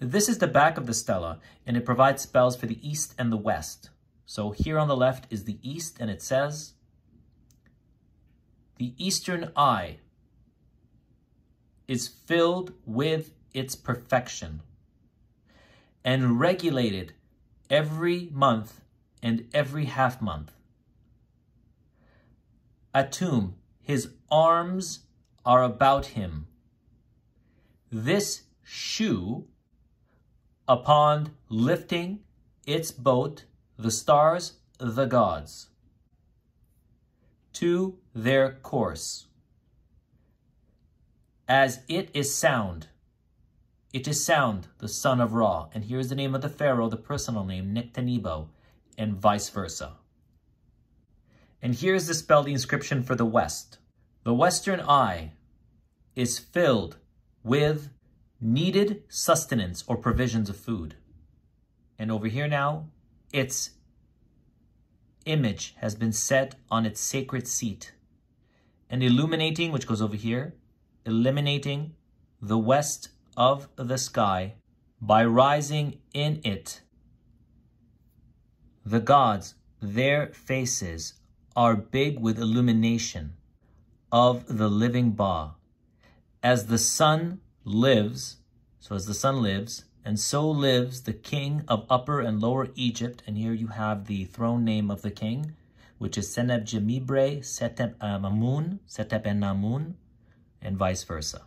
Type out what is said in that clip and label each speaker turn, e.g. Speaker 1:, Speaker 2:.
Speaker 1: This is the back of the stela, and it provides spells for the east and the west. So here on the left is the east, and it says, The eastern eye is filled with its perfection and regulated every month and every half month. Atum, his arms are about him. This Shu, upon lifting its boat, the stars, the gods, to their course. As it is sound, it is sound, the son of Ra. And here's the name of the pharaoh, the personal name, Nectanebo, and vice versa. And the spell, the inscription for the west. The western eye is filled with needed sustenance or provisions of food. And over here now, its image has been set on its sacred seat and illuminating, which goes over here, eliminating the west of the sky by rising in it. The gods, their faces are big with illumination of the living Ba. As the sun lives, so as the sun lives, and so lives the king of Upper and Lower Egypt. And here you have the throne name of the king, which is Seneb Jemibre Setep uh, Amun, Setep en Namun, and vice versa.